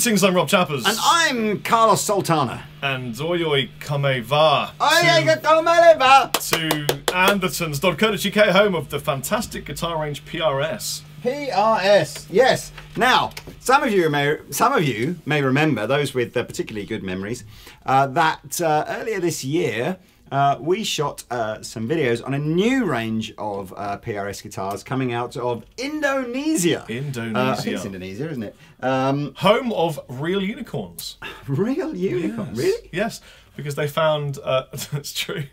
Greetings, I'm Rob Chappers. And I'm Carlos Santana. And Oyoi Kameva. To, to Andertons.co.uk, home of the fantastic guitar range PRS. PRS, yes. Now, some of you may some of you may remember those with uh, particularly good memories uh, that uh, earlier this year uh, we shot uh, some videos on a new range of uh, PRS guitars coming out of Indonesia. Indonesia. Uh, it's Indonesia, isn't it? Um, Home of real unicorns. real unicorns? Yes. really? Yes, because they found, uh, it's true,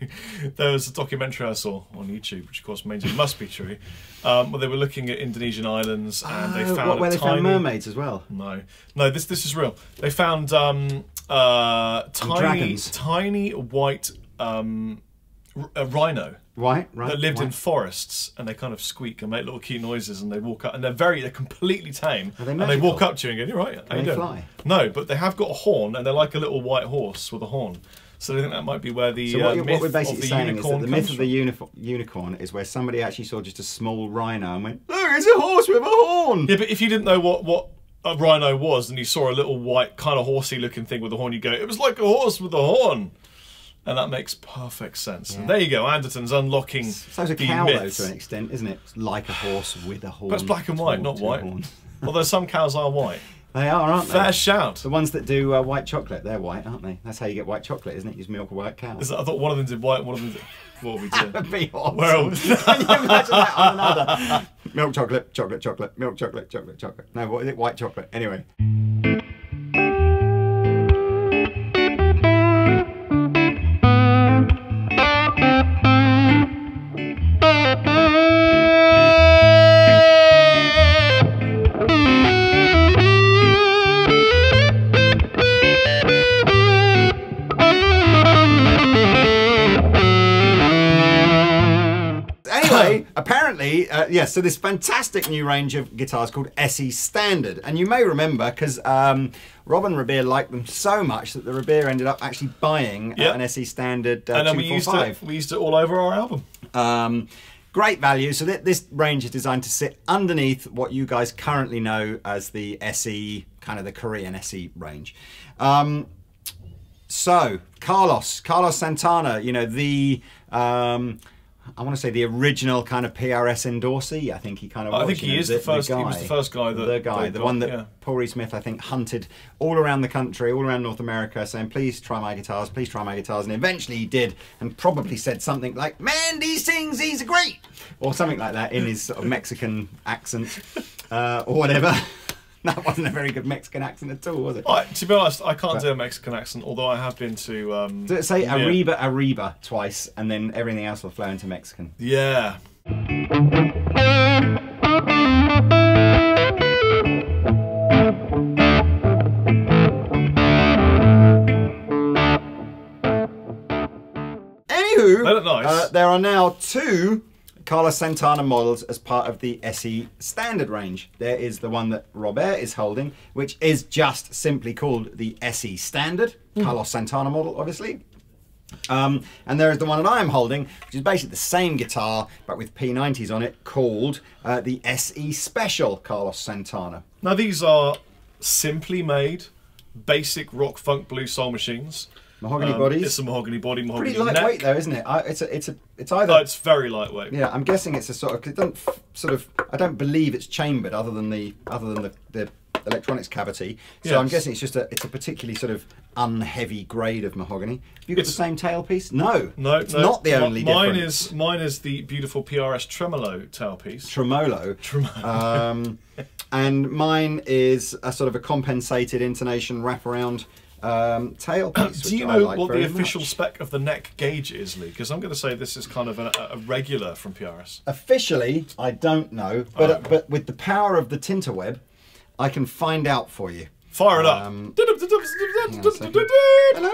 there was a documentary I saw on YouTube, which of course means it must be true, um, where they were looking at Indonesian islands and they Oh, found what, where they tiny... found mermaids as well. No, no, this this is real. They found um, uh, tiny, dragons. tiny white um, a rhino Right, right. that lived in forests, and they kind of squeak and make little cute noises, and they walk up, and they're very, they're completely tame, Are they and they walk up to you and go, "You're right, how you they doing?" fly? No, but they have got a horn, and they're like a little white horse with a horn. So I think that might be where the So uh, what, you're- myth what we're basically of the saying is unicorn that the myth of the unif- unicorn is where somebody actually saw just a small rhino and went, "Look, it's a horse with a horn." Yeah, but if you didn't know what what a rhino was, and you saw a little white kind of horsey looking thing with a horn, you go, "It was like a horse with a horn." And that makes perfect sense. And there you go, Anderton's unlocking So it's a cow myths. though to an extent, isn't it? It's like a horse with a horn. But it's black and white, not white. Although some cows are white. They are, aren't Fair they? shout. The ones that do uh, white chocolate, they're white, aren't they? That's how you get white chocolate, isn't it? You just milk a white cow. Is that- I thought one of them did white, one of them did. What we did. That'd be awesome. Where else? Can you imagine that on another? milk chocolate, chocolate, chocolate, milk chocolate, chocolate, chocolate. No, what is it? White chocolate. Anyway, uh, yes, so this fantastic new range of guitars called SE Standard. And you may remember, because um, Rob and Rabea liked them so much that the Rabea ended up actually buying uh, an SE Standard uh, and then we used 245. it. We used it all over our album. Um, great value. So th- this range is designed to sit underneath what you guys currently know as the SE, kind of the Korean SE range. Um, so Carlos, Carlos Santana, you know the. Um, I want to say the original kind of PRS endorsee. I think he kind of. I was, think he is the first- he was the first guy that the guy, the got, one that yeah. Paul Reed Smith, I think, hunted all around the country, all around North America, saying, please try my guitars, please try my guitars. And eventually he did, and probably said something like, man, these things, these are great. Or something like that in his sort of Mexican accent, uh, or whatever. that wasn't a very good Mexican accent at all, was it? I, to be honest, I can't do a Mexican accent, although I have been to. Um, say yeah. Arriba, Arriba twice, and then everything else will flow into Mexican? Yeah. Anywho, nice. uh, there are now two Carlos Santana models as part of the SE standard range. There is the one that Robert is holding, which is just simply called the SE standard, Hmm. Carlos Santana model, obviously. Um, and there is the one that I'm holding, which is basically the same guitar but with P90s on it, called uh, the SE Special Carlos Santana. Now these are simply made, basic rock, funk, blues soul machines. Mahogany Um, bodies. It's a mahogany body, mahogany Pretty lightweight neck. though, isn't it? I, it's a, it's a, it's either. Oh, it's very lightweight. Yeah, I'm guessing it's a sort of. 'cause It doesn't f- sort of. I don't believe it's chambered, other than the other than the, the electronics cavity. So I'm guessing it's just a. It's a particularly sort of unheavy grade of mahogany. Have you got It's- the same tailpiece? No. No, it's no, not the only Mine difference. is mine is the beautiful PRS tremolo tailpiece. tremolo. Tremolo. Um, and mine is a sort of a compensated intonation wraparound um, tailpiece. Do you know like what the official much. spec of the neck gauge is, Lee? Because I'm going to say this is kind of a, a regular from PRS. Officially, I don't know, but but with the power of the Tinterweb, I can find out for you. Fire it up. Um. Hello.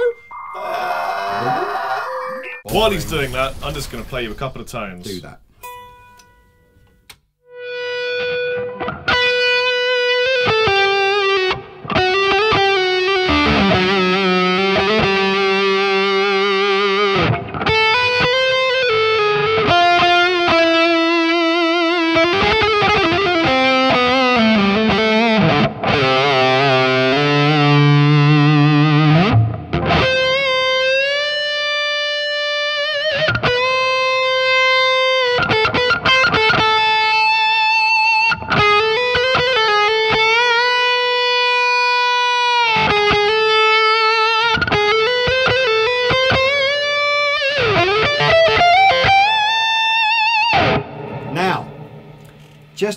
While he's doing that, I'm just going to play you a couple of tones. Do that.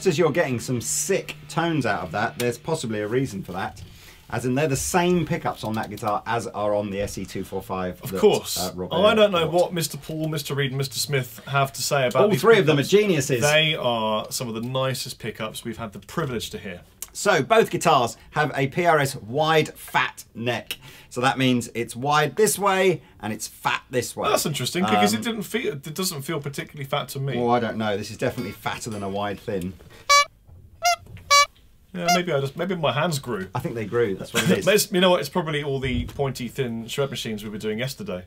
Just as you're getting some sick tones out of that, there's possibly a reason for that. As in, they're the same pickups on that guitar as are on the SE245. Of course. Uh, Robert oh, I don't know bought. what Mr. Paul, Mr. Reed, and Mr. Smith have to say about All three of them are geniuses. They are some of the nicest pickups we've had the privilege to hear. So both guitars have a PRS wide fat neck. So that means it's wide this way and it's fat this way. Well, that's interesting because Um, it didn't feel it doesn't feel particularly fat to me. Well, I don't know. This is definitely fatter than a wide thin. Yeah, maybe I just maybe my hands grew. I think they grew. That's what it is. You know what? It's probably all the pointy, thin shred machines we were doing yesterday.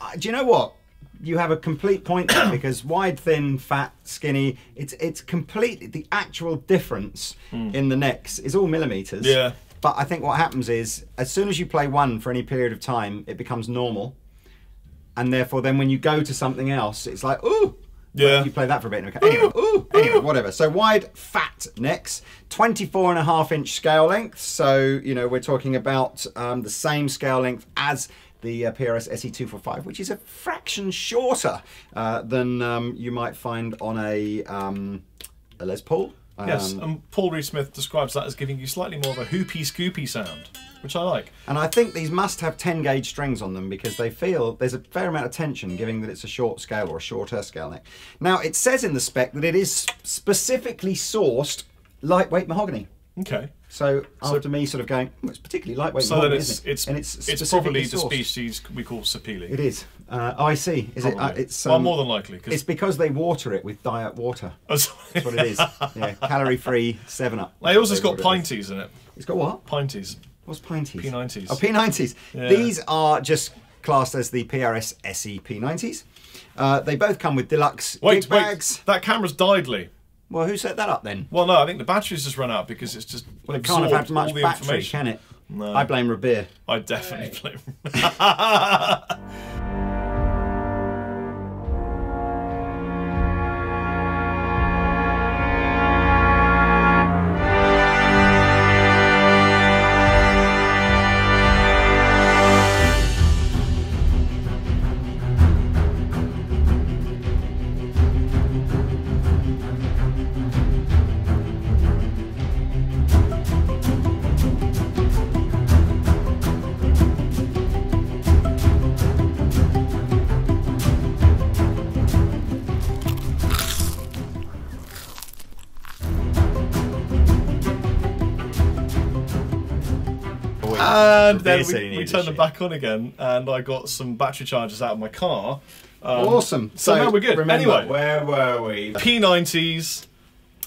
Uh, Do you know what? You have a complete point there because wide, thin, fat, skinny. It's it's completely the actual difference in the necks is all millimeters. Yeah. But I think what happens is as soon as you play one for any period of time, it becomes normal, and therefore then when you go to something else, it's like ooh. Yeah. You play that for a bit. and okay, Anyway, ooh, anyway, whatever. So wide, fat necks, 24 and a half inch scale length. So, you know, we're talking about um, the same scale length as the uh, PRS SE245, which is a fraction shorter uh, than um, you might find on a, um, a Les Paul. Yes, Um, and Paul Reed Smith describes that as giving you slightly more of a hoopy scoopy sound, which I like. And I think these must have 10 gauge strings on them because they feel there's a fair amount of tension given that it's a short scale or a shorter scale neck. Now, it says in the spec that it is specifically sourced lightweight mahogany. Okay. So after me sort of going, "Hmm, it's particularly lightweight So then it's isn't it? it's and it's it's probably the species we call sapele. It is. Uh, I see. Is it? Uh, Probably. it's well, um, more than likely Cause... It's because they water it with diet water. that's That's what it is. yeah, calorie free Seven Up. They also has got what it pinties in it. It's got what? Pinties. What's P90s? P90s. Oh, P90s. Yeah. These are just classed as the PRS SE P90s. Uh, they both come with deluxe Wait, wait. bags. That camera's died, Lee. Well, who set that up then? Well, no, I think the battery's just run out because it's just Well, it can't have had absorbed much battery, can it? No. I blame Rabea. I definitely blame. And then Rabea said he we, we turned them back on again, and I got some battery chargers out of my car. Um, Awesome. So, now we're good. Remember, anyway, where were we? P90s,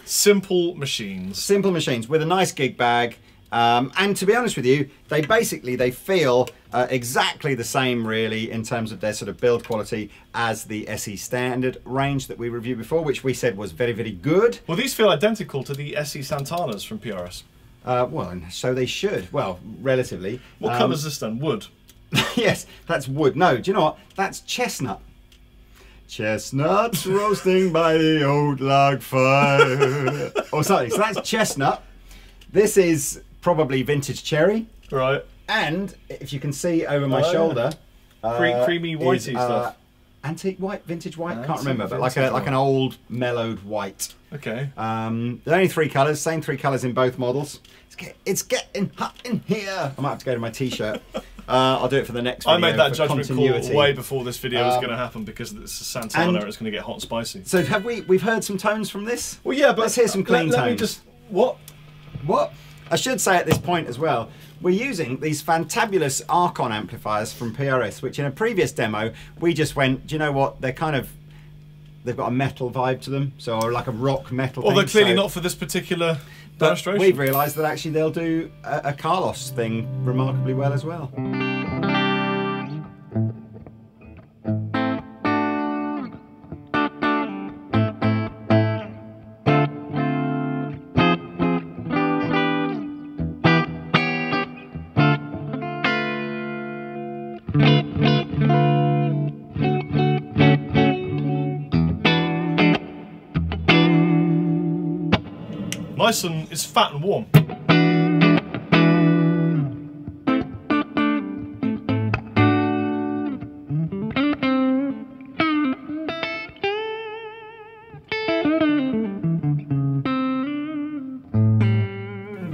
simple machines. Simple machines with a nice gig bag. Um, and to be honest with you, they basically they feel uh, exactly the same, really, in terms of their sort of build quality as the SE Standard range that we reviewed before, which we said was very, very good. Well, these feel identical to the SE Santanas from PRS. Uh, well, and so they should. Well, relatively. What Um, colour is this then? Wood. yes, that's wood. No, do you know what? That's chestnut. Chestnuts roasting by the old log fire. or something. So that's chestnut. This is probably vintage cherry. Right. And if you can see over my Oh, shoulder, Cre- uh, creamy is, whitey uh, stuff. Antique white, vintage white. Can't remember, but like a like an old mellowed white. Okay. Um, there's only three colours, same three colours in both models. It's, get, it's getting hot in here. I might have to go to my t-shirt. uh, I'll do it for the next video I made that judgment continuity. call way before this video was Um, going to happen because it's a Santana. It's going to get hot and spicy. So have we? We've heard some tones from this. Well, yeah, but let's hear some clean let, let me tones. just what? What? I should say at this point as well, we're using these fantabulous Archon amplifiers from PRS, which in a previous demo we just went, do you know what? They're kind of they've got a metal vibe to them, so like a rock metal. Well, thing, they're clearly so- not for this particular But demonstration. we've realised that actually they'll do a, a Carlos thing remarkably well as well. Nice and it's fat and warm.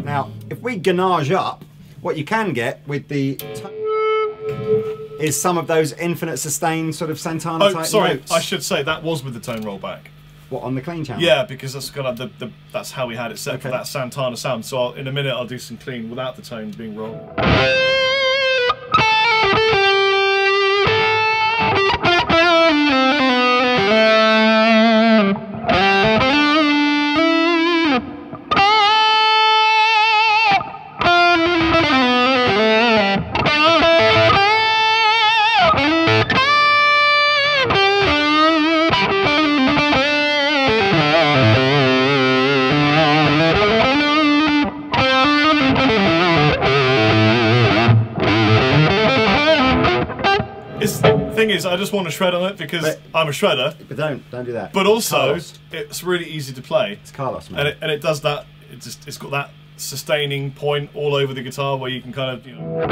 Now, if we ganache up, what you can get with the is some of those infinite sustain sort of Santana oh, type sorry, notes. I should say that was with the tone rollback. What on the clean channel? Yeah, because that's kind of the, the that's how we had it set for that Santana sound. So I'll, in a minute, I'll do some clean without the tone being rolled. Just want to shred on it because But- I'm a shredder, But don't don't do that. but also Carlos. it's really easy to play, it's Carlos, man. and it, and it does that. It just it's got that sustaining point all over the guitar where you can kind of you know.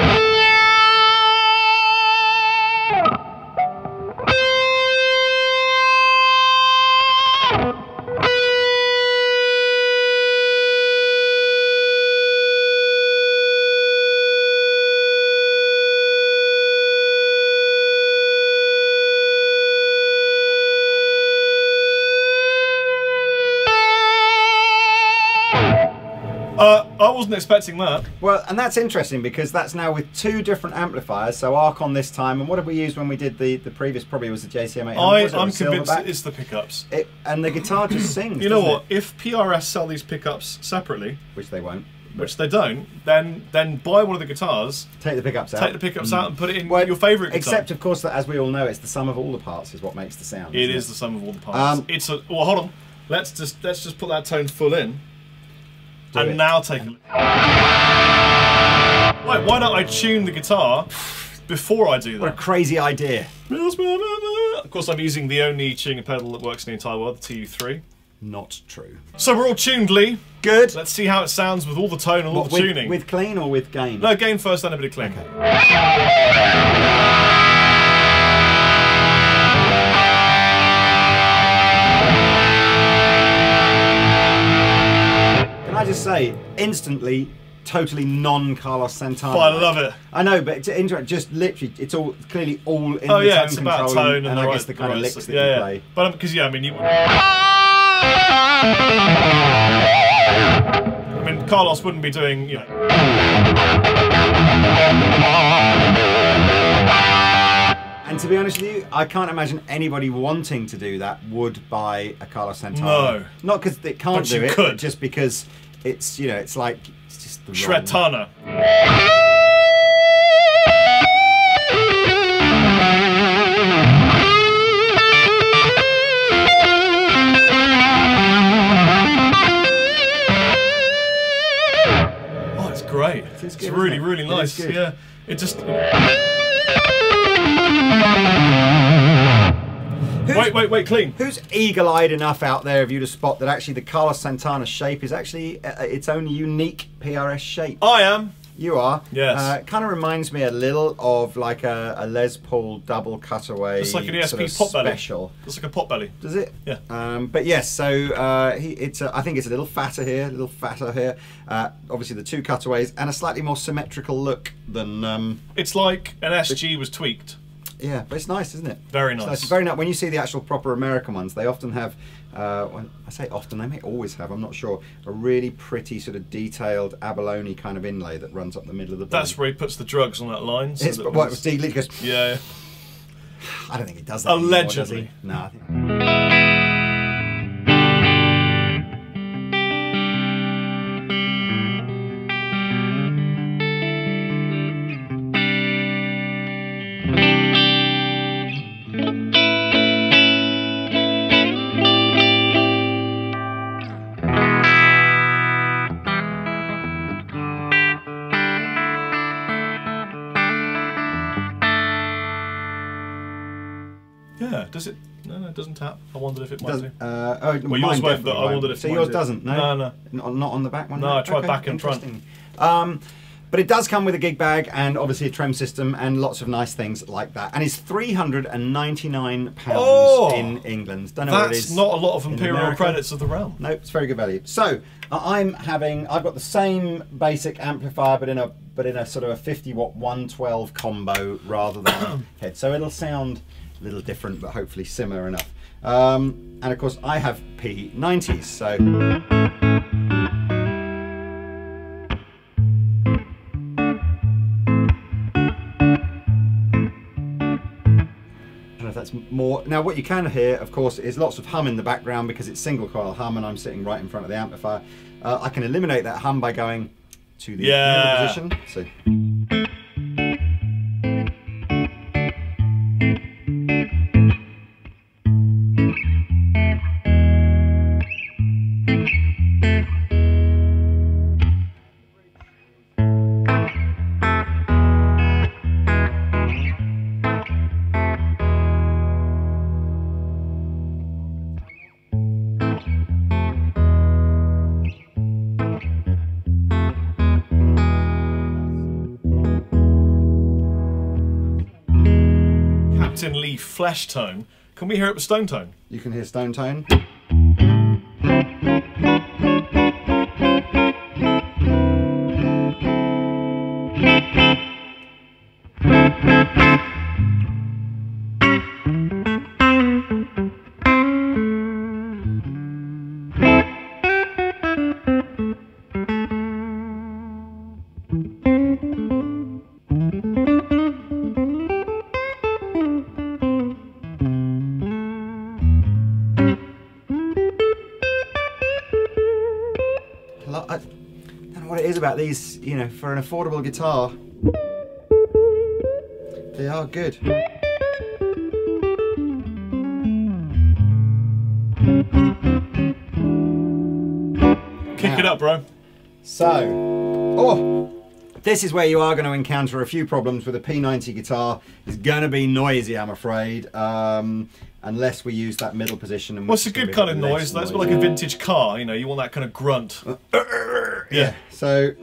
Wasn't expecting that. Well, and that's interesting because that's now with two different amplifiers. So Archon this time, and what did we use when we did the the previous? Probably was the JCM 800. I, I'm with convinced it's the pickups. It, and the guitar just sings. You know what? it? If PRS sell these pickups separately, Which they won't. which they don't, then then buy one of the guitars, Take the pickups out. take the pickups out, and put it in Well, your favourite guitar. Except, of course, that as we all know, it's the sum of all the parts is what makes the sound. It is the sum of all the parts. Um, it's a well. Hold on. Let's just let's just put that tone full in, Do and it. now take a. Wait, why don't I tune the guitar before I do that? What a crazy idea. Of course, I'm using the only tuning pedal that works in the entire world, the TU3. Not true. So we're all tuned, Lee. Good. Let's see how it sounds with all the tone and all What, the with, tuning. with clean or with gain? No, gain first, then a bit of clean. Can I just say, instantly, totally non-Carlos Santana. But I love it. I know, but to interact, just literally, it's all clearly all in Oh the yeah, tone it's control about tone and, and I right, guess the kind of right- licks that yeah, you yeah. play. But um, because yeah, I mean, you. I mean, Carlos wouldn't be doing you know. And to be honest with you, I can't imagine anybody wanting to do that would buy a Carlos Santana. No. Not because it can't But do you it, could. but just because it's you know it's like it's just the wrong- Oh, it's great. It's good, really, it? really nice. good. Yeah, it just. Who's, Wait, wait, wait, clean. Who's eagle-eyed enough out there of you to spot that actually the Carlos Santana shape is actually uh, its own unique PRS shape? I am. You are. Yes. Uh, kind of reminds me a little of like a, a Les Paul double cutaway. It's like an ESP sort of pot belly. special. It's like a pot belly. Does it? Yeah. Um, but yes, so uh, he, it's a, I think it's a little fatter here, a little fatter here. Uh, obviously the two cutaways and a slightly more symmetrical look than. Um, It's like an SG was tweaked. Yeah, but it's nice, isn't it? Very It's nice. Very nice. When you see the actual proper American ones, they often have. Uh, well, I say often, they may always have. I'm not sure. A really pretty sort of detailed abalone kind of inlay that runs up the middle of the. That's where he puts the drugs on that line. So It's, that when was goes. Yeah. yeah. I don't think it does that. anymore, does he? Allegedly. No. Doesn't tap. I wondered if it might do. Doesn't, uh, oh, Well, yours won't, but I wondered if So yours did. doesn't? No, No, no. Not, not on the back one. No, I tried back and front. Um, but it does come with a gig bag and obviously a trem system and lots of nice things like that. And it's three hundred and ninety nine pounds Oh! in England. Don't know what it That's is. not a lot of imperial credits of the realm. No, it's very good value. So uh, I'm having, I've got the same basic amplifier, but in a but in a sort of a 50 watt 112 combo rather than head. So it'll sound a little different, but hopefully similar enough. Um, and of course, I have P90s. So I don't know if that's more. Now, what you can hear, of course, is lots of hum in the background because it's single coil hum, and I'm sitting right in front of the amplifier. Uh, I can eliminate that hum by going to the Yeah. position. So. Captain Lee Flesh Tone. Can we hear it with Stone Tone? You can hear stone tone. Lo- I don't know what it is about these, you know, for an affordable guitar. They are good. Kick Now. it up, bro. So, oh, this is where you are going to encounter a few problems with a P90 guitar. It's going to be noisy, I'm afraid, um, unless we use that middle position. And What's a is gonna good kind of noise? That's noisy. like a vintage car. You know, you want that kind of grunt. Yeah. So.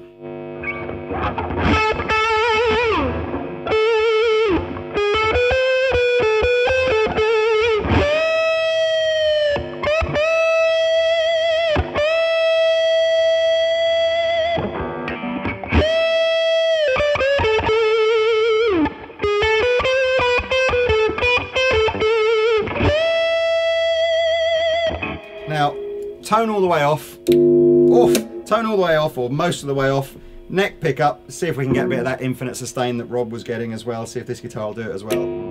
Tone all the way off. Off. Tone all the way off, or most of the way off. Neck pickup. See if we can get a bit of that infinite sustain that Rob was getting as well. See if this guitar will do it as well.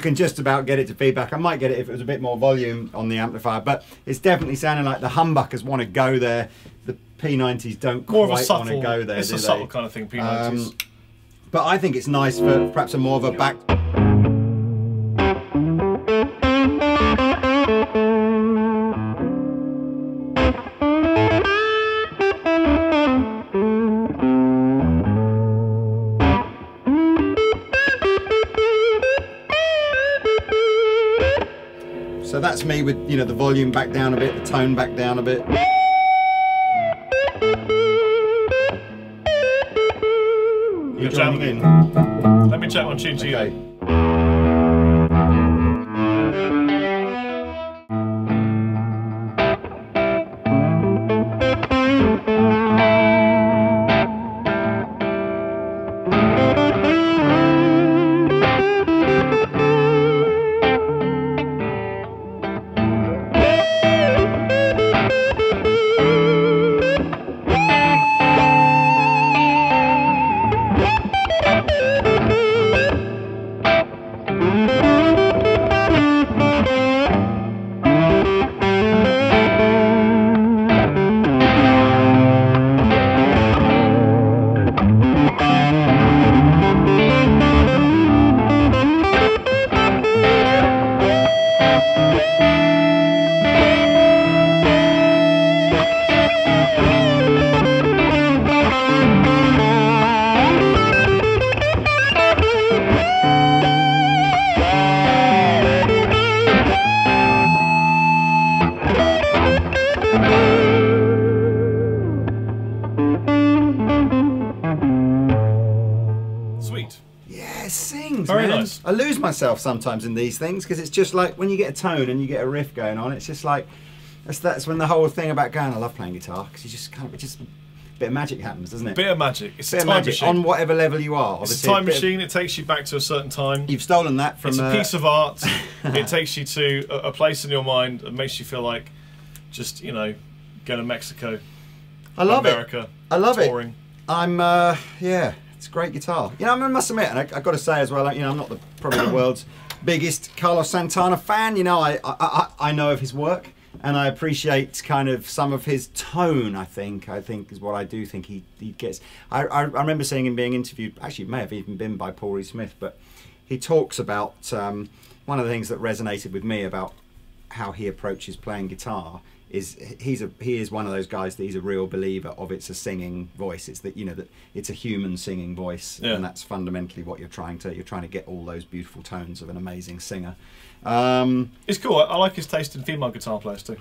You can just about get it to feedback. I might get it if it was a bit more volume on the amplifier, but it's definitely sounding like the humbuckers want to go there. The P90s don't More quite want to go there. it's a they? subtle kind of thing. P90s. Um, but I think it's nice for perhaps a more of a back. With you know the volume back down a bit, the tone back down a bit. You're jamming in. Let me check on tune to Okay. you. Very man. nice. I lose myself sometimes in these things because it's just like when you get a tone and you get a riff going on. It's just like that's that's when the whole thing about going. I love playing guitar because you just kind of just a bit of magic happens, doesn't it? A bit of magic. It's Bit a of time magic machine. on whatever level you are. it's a time bit of- machine. It takes you back to a certain time. You've stolen that from it's a piece of art. it takes you to a, a place in your mind and makes you feel like just you know going to Mexico, I love America. it. I love touring. it. I'm uh, yeah, great guitar. You know, I must admit, and I, I've got to say as well, you know, I'm not the, probably the world's biggest Carlos Santana fan. You know, I, I I know of his work. And I appreciate kind of some of his tone. I think I think is what I do think he, he gets. I, I, I remember seeing him being interviewed. Actually, it may have even been by Paul Reed Smith, but he talks about um, one of the things that resonated with me about how he approaches playing guitar is he's a he is one of those guys that he's a real believer of it's a singing voice it's that you know that it's a human singing voice Yeah. and that's fundamentally what you're trying to you're trying to get all those beautiful tones of an amazing singer um, It's cool. I, I like his taste in female guitar players too.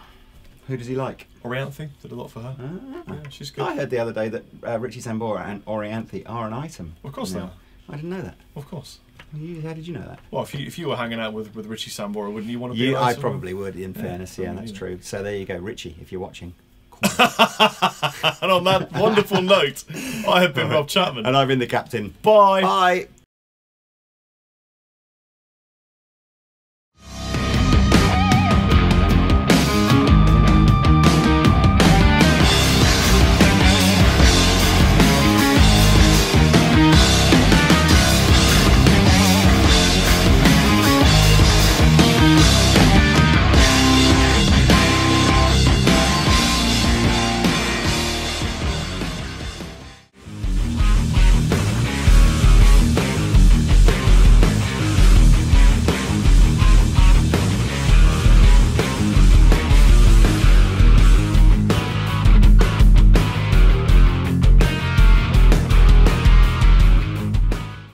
who does he like Orianthi did a lot for her. Ah. Yeah, she's good. I heard the other day that uh, Richie Sambora and Orianthi are an item Of course they are. I didn't know that Of course. You, how did you know that? Well, if you if you were hanging out with, with Richie Sambora, wouldn't you want to be? an I probably would in Yeah, fairness yeah that's true. So there you go Richie if you're watching. And on that wonderful note, I have been Rob Chapman. and I've been the captain. Bye. bye